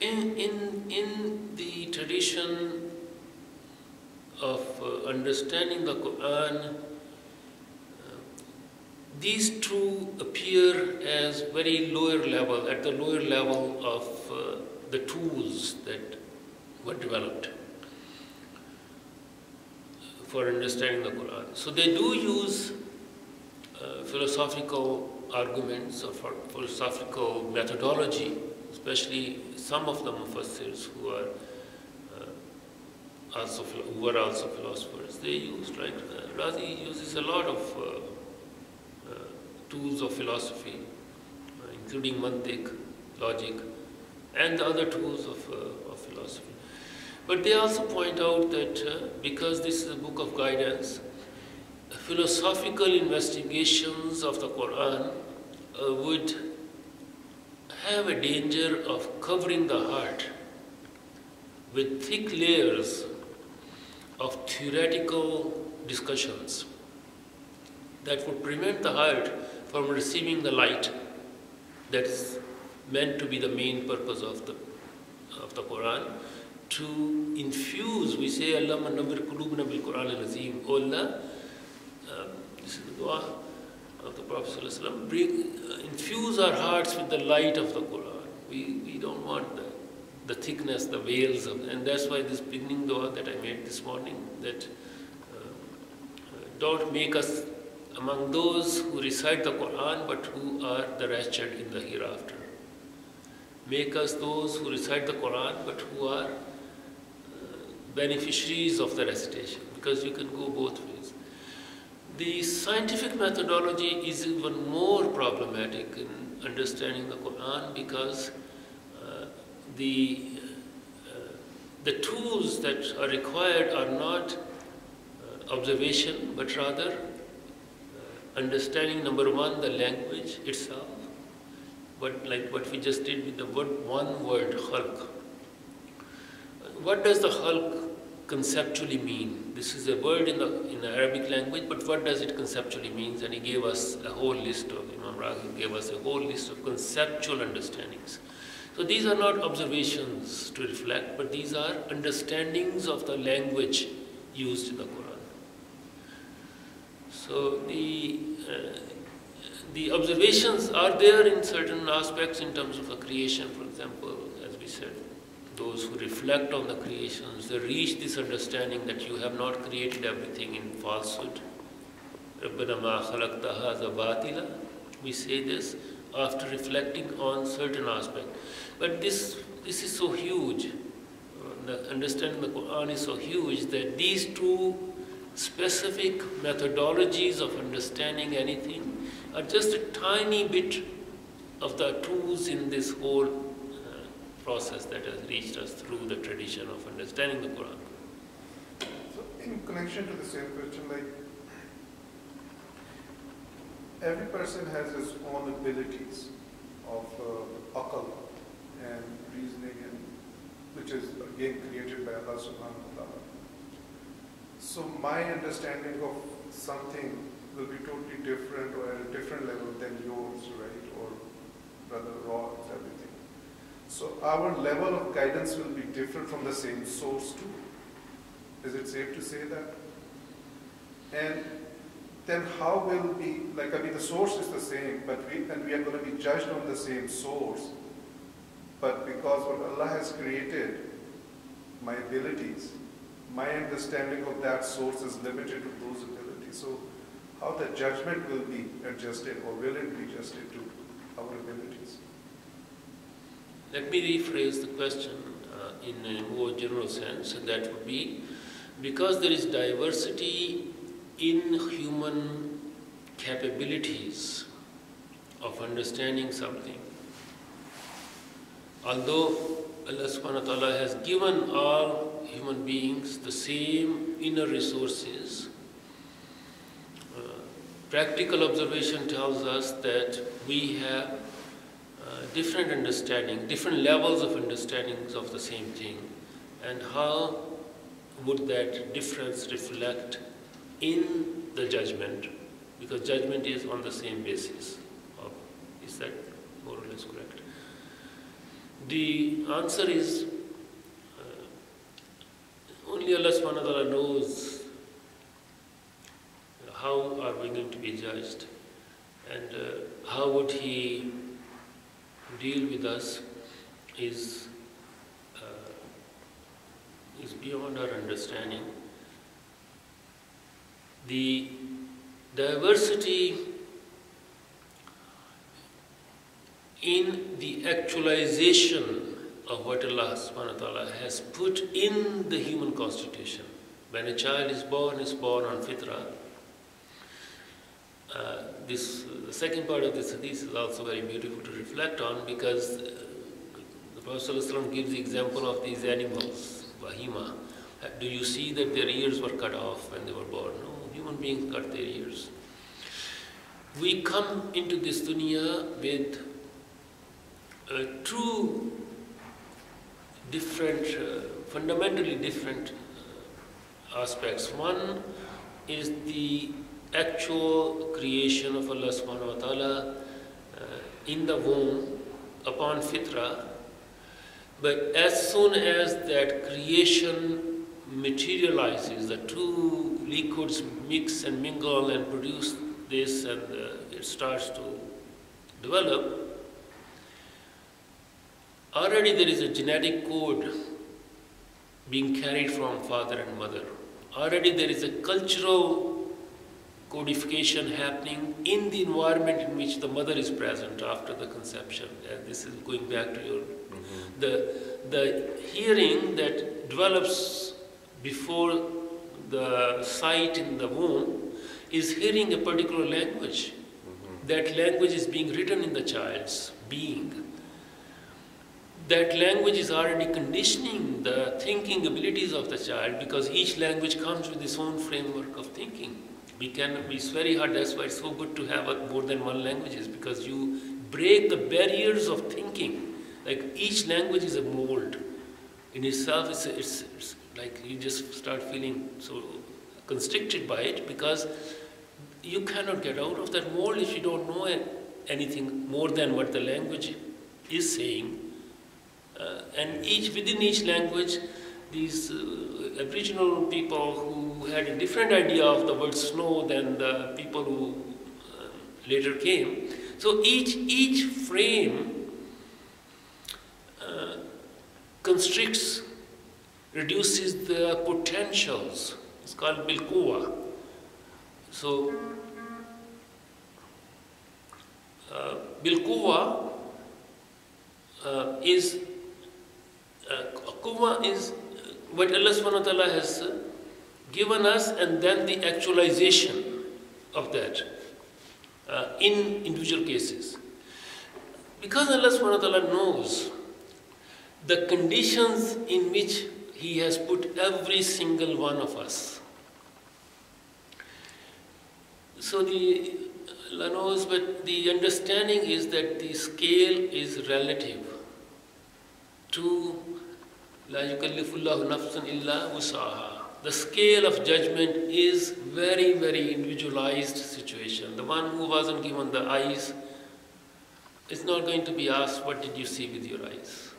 In, in, in the tradition of uh, understanding the Quran, uh, these two appear as very lower level, at the lower level of uh, the tools that were developed for understanding the Quran. So they do use uh, philosophical arguments or philosophical methodology, especially some of the mufassirs who are uh, also who are also philosophers. They use right. Uh, Razi uses a lot of uh, uh, tools of philosophy, uh, including mantiq, logic, and the other tools of, of philosophy. But they also point out that uh, because this is a book of guidance, philosophical investigations of the Quran uh, would have a danger of covering the heart with thick layers of theoretical discussions that would prevent the heart from receiving the light that is meant to be the main purpose of the, of the Quran to infuse, we say, Allah Quran al-Azim. Oh Allah, um, this is the dua of the Prophet ﷺ, uh, infuse our hearts with the light of the Quran. We, we don't want the, the thickness, the veils of, and that's why this beginning dua that I made this morning, that uh, uh, don't make us among those who recite the Quran but who are the wretched in the hereafter. Make us those who recite the Quran but who are beneficiaries of the recitation because you can go both ways. The scientific methodology is even more problematic in understanding the Quran because uh, the, uh, the tools that are required are not uh, observation but rather uh, understanding number one the language itself but like what we just did with the word one word khalq what does the khalq conceptually mean? This is a word in the, in the Arabic language, but what does it conceptually mean? And he gave us a whole list of, Imam Raghib gave us a whole list of conceptual understandings. So these are not observations to reflect, but these are understandings of the language used in the Quran. So the, uh, the observations are there in certain aspects in terms of the creation, for example, as we said those who reflect on the creations, they reach this understanding that you have not created everything in falsehood. We say this after reflecting on certain aspect. But this, this is so huge. The understanding the Quran is so huge that these two specific methodologies of understanding anything are just a tiny bit of the tools in this whole process that has reached us through the tradition of understanding the Quran. So, in connection to the same question, like every person has his own abilities of uh, akal and reasoning, and which is again created by Allah Subhanahu wa Taala. So, my understanding of something will be totally different or at a different level than yours, right? Or rather, raw, everything. So our level of guidance will be different from the same source too. Is it safe to say that? And then how will be, like I mean the source is the same, but we, and we are going to be judged on the same source. But because what Allah has created, my abilities, my understanding of that source is limited to those abilities. So how the judgment will be adjusted or will it be adjusted to our abilities? Let me rephrase the question uh, in a more general sense, and that would be because there is diversity in human capabilities of understanding something, although Allah subhanahu wa ta'ala has given all human beings the same inner resources, uh, practical observation tells us that we have different understanding, different levels of understandings of the same thing, and how would that difference reflect in the judgment? Because judgment is on the same basis. Of, is that more or less correct? The answer is uh, only Allah subhanahu knows how are we going to be judged and uh, how would He deal with us is, uh, is beyond our understanding. The diversity in the actualization of what Allah subhanahu wa ta'ala has put in the human constitution. When a child is born, is born on fitrah. Uh, this, second part of this hadith is also very beautiful to reflect on because uh, the Prophet ﷺ gives the example of these animals, bahima. Uh, do you see that their ears were cut off when they were born? No, human beings cut their ears. We come into this dunya with uh, two different, uh, fundamentally different aspects. One is the actual creation of Allah subhanahu wa ta'ala uh, in the womb upon fitra. But as soon as that creation materializes, the two liquids mix and mingle and produce this and uh, it starts to develop, already there is a genetic code being carried from father and mother. Already there is a cultural codification happening in the environment in which the mother is present after the conception. And this is going back to your mm-hmm. the the hearing that develops before the sight in the womb is hearing a particular language. Mm-hmm. That language is being written in the child's being that language is already conditioning the thinking abilities of the child because each language comes with its own framework of thinking. We can, it's very hard, that's why it's so good to have more than one languages because you break the barriers of thinking. Like each language is a mold. In itself, it's, it's, it's like you just start feeling so constricted by it because you cannot get out of that mold if you don't know anything more than what the language is saying uh, and each within each language, these uh, Aboriginal people who had a different idea of the word snow than the people who uh, later came. So each each frame uh, constricts, reduces the potentials. It's called bilkuwa. So uh, bilkuwa uh, is uh, is what Allah subhanahu wa ta'ala has given us and then the actualization of that uh, in individual cases. Because Allah subhanahu wa ta'ala knows the conditions in which He has put every single one of us. So the Allah knows, but the understanding is that the scale is relative to La yukallifullahu nafsan illa wusaha. The scale of judgment is very, very individualized situation. The one who wasn't given the eyes is not going to be asked, what did you see with your eyes?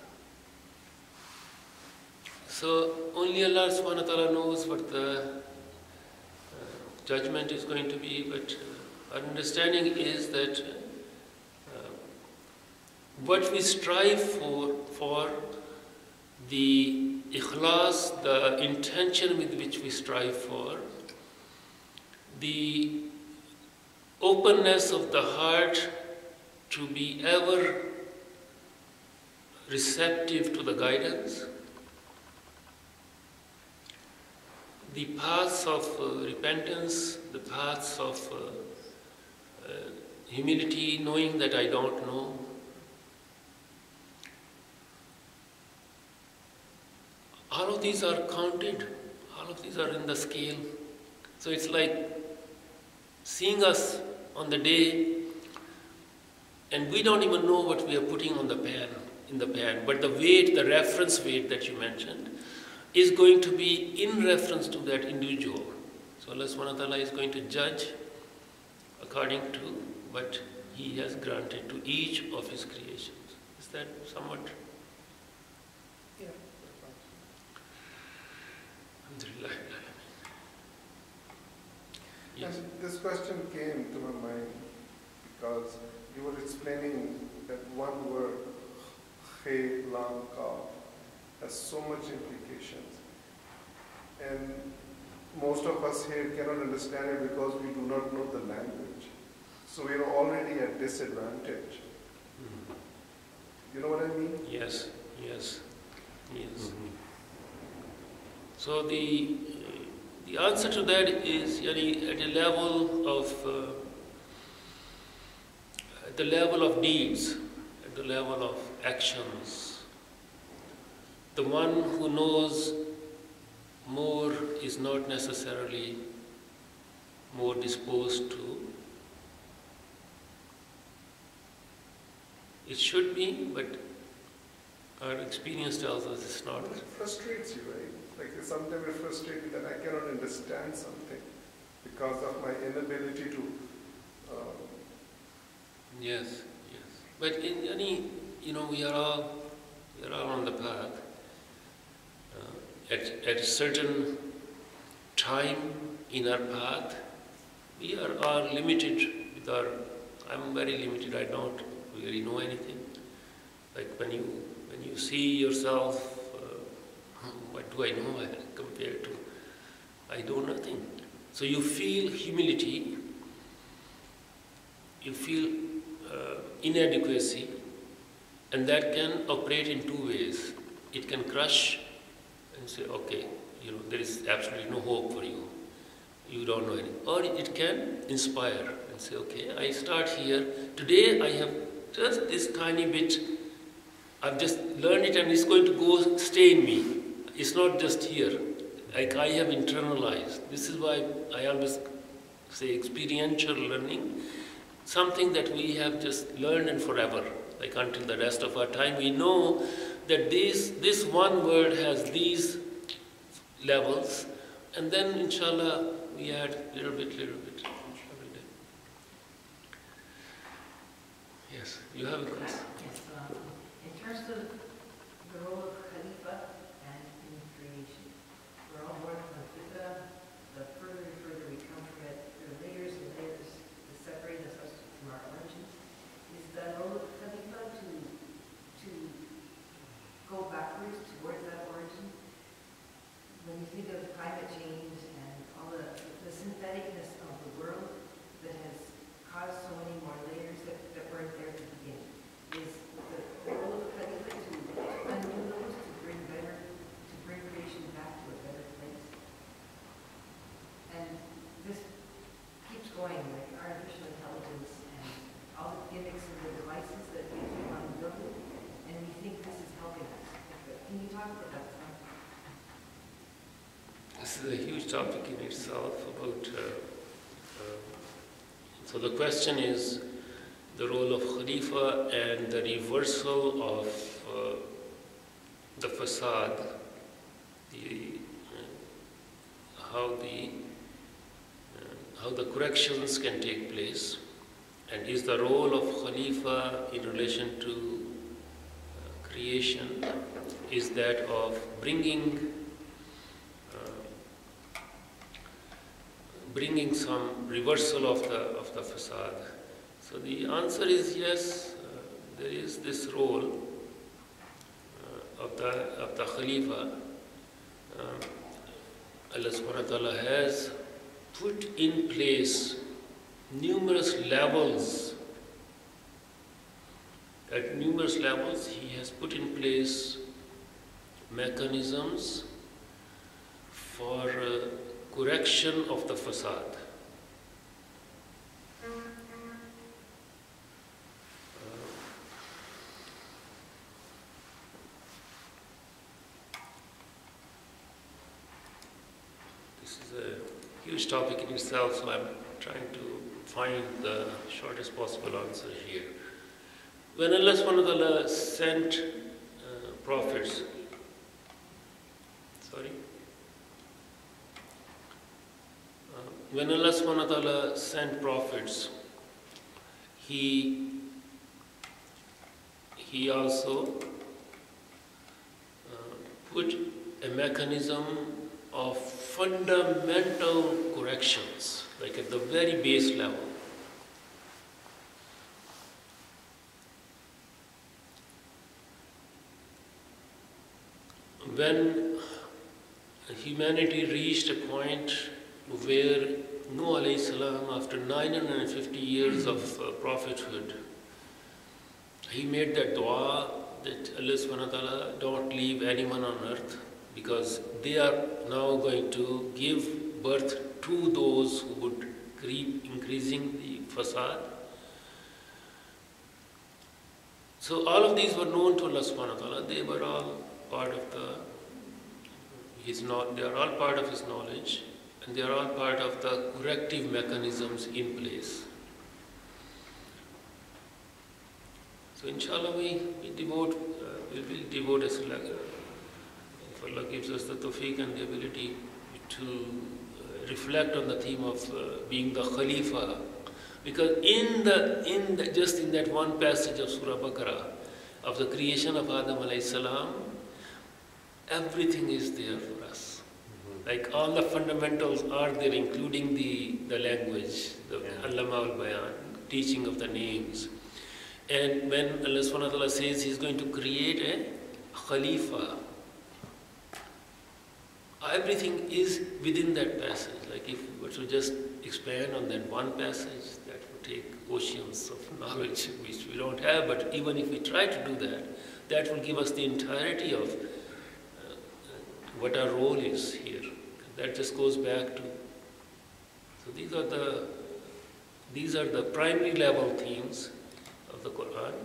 So only Allah subhanahu wa ta'ala knows what the uh, judgment is going to be, but uh, our understanding is that uh, what we strive for, for the ikhlas, the intention with which we strive for, the openness of the heart to be ever receptive to the guidance, the paths of uh, repentance, the paths of uh, uh, humility, knowing that I don't know, All these are counted, all of these are in the scale. So it's like seeing us on the day, and we don't even know what we are putting on the pan, in the pan, but the weight, the reference weight that you mentioned, is going to be in reference to that individual. So Allah subhanahu wa ta'ala is going to judge according to what He has granted to each of His creations. Is that somewhat Yeah. Alhamdulillah. Yes. And this question came to my mind because you were explaining that one word, he, lam, ka, has so much implications. And most of us here cannot understand it because we do not know the language. So we are already at disadvantage. Mhm. You know what I mean? Yes, yes, yes. So the, the answer to that is yani, at a level of, uh, at the level of deeds, at the level of actions. The one who knows more is not necessarily more disposed to. It should be, but our experience tells us it's not. It frustrates you, right? Like sometimes it frustrates me that I cannot understand something because of my inability to. Uh, Yes, yes. But in any, you know, we are all, we are all on the path. Uh, at, at a certain time in our path, we are all limited with our, I'm very limited, I don't really know anything. Like when you, when you see yourself, what do I know compared to, I do nothing. So you feel humility, you feel uh, inadequacy, and that can operate in two ways. It can crush and say, okay, you know, there is absolutely no hope for you. You don't know anything. Or it can inspire and say, okay, I start here. Today I have just this tiny bit. I've just learned it and it's going to go stay in me. It's not just here. Like I have internalized. This is why I always say experiential learning something that we have just learned and forever, like until the rest of our time. We know that this, this one word has these levels, and then inshallah we add little bit, little bit. Yes, you have a question? Yes, um, in terms of the role of Khalifa and in creation, we're all born from Fitra, the further and further we come from it, there are layers and layers that separate us from our origins. Is the role of Khalifa to, to go backwards towards that origin? When you think of climate change and all the, the syntheticness of the world that has caused so many more layers that, that weren't there to begin, is the the role of Khalifa to undo those, to bring better, to bring creation back to a better place? And this keeps going, like artificial intelligence and all the gimmicks and the devices that we keep on building, and we think this is helping us. Can you talk about that some? Is a huge topic in itself about. Uh, uh, so the question is the role of Khalifa and the reversal of uh, the fasad, the, uh, how the uh, how the corrections can take place, and is the role of Khalifa in relation to creation is that of bringing bringing some reversal of the, of the fasad. So the answer is yes, uh, there is this role uh, of, the, of the Khalifa. Uh, Allah subhanahu wa ta'ala has put in place numerous levels. At numerous levels, He has put in place mechanisms for uh, correction of the fasad. This is a huge topic in itself, so I'm trying to find the shortest possible answer here. When Allah sent uh, prophets, sorry? Uh, when Allah subhanahu sent prophets, He, he also uh, put a mechanism of fundamental corrections, like at the very base level. When humanity reached a point where Noah alayhi salam, after 950 years of uh, prophethood, he made that dua that Allah subhanahu wa ta'ala don't leave anyone on earth because they are now going to give birth to those who would keep increasing the fasad. So all of these were known to Allah subhanahu wa ta'ala. They were all part of the his they are all part of his knowledge and they are all part of the corrective mechanisms in place. So inshallah we, we devote, uh, we will devote as if Allah gives us the tawfiq and the ability to uh, reflect on the theme of uh, being the Khalifa. Because in the, in the, just in that one passage of Surah Baqarah, of the creation of Adam alayhi salam, everything is there for us. Like all the fundamentals are there, including the, the language, the Yeah. Allama al-Bayan, teaching of the names. And when Allah subhanahu wa ta'ala says He's going to create a Khalifa, everything is within that passage. Like if we were to just expand on that one passage, that would take oceans of knowledge which we don't have. But even if we try to do that, that will give us the entirety of uh, what our role is here. That just goes back to. So these are the these are the primary level themes of the Quran.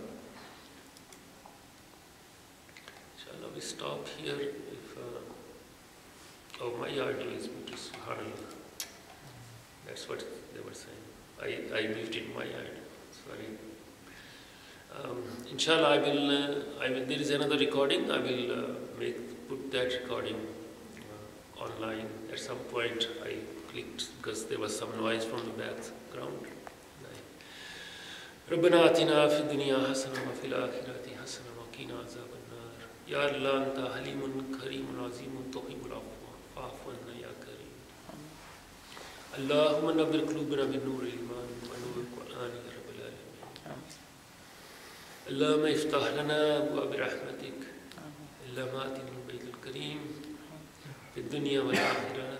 Inshallah, we stop here. If uh, oh, my audio is muted. Subhanallah. That's what they were saying. I I muted my audio. Sorry. Um, inshallah, I will. Uh, I will. There is another recording. I will uh, make put that recording online. At some point. I clicked because there was some noise from the background. ربنا آتنا في الدنيا حسنة وفي الآخرة حسنة وقنا عذاب النار. يا الله أنت حليم كريم عظيم تحب العفو. فاعف عنا يا كريم. اللهم نبر قلوبنا بالنور الإيمان ونور القرآن يا رب العالمين. اللهم افتح لنا أبواب رحمتك. اللهم آتنا البيت الكريم. في الدنيا والآخرة.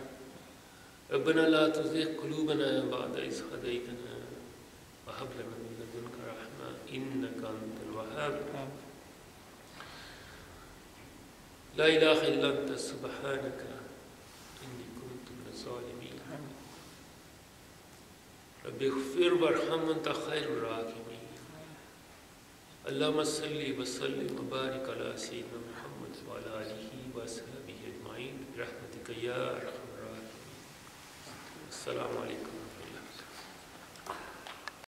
ربنا لا تزغ قلوبنا بعد إذ هديتنا وهب لنا من لدنك رحمة إنك أنت الوهاب. لا إله إلا أنت سبحانك. إني كنت من الظالمين. رب اغفر وارحم أنت خير الراحمين. اللهم صل وسلم وبارك على سيدنا محمد وعلى آله وصحبه برحمتك يا أرحم الراحمين. السلام عليكم.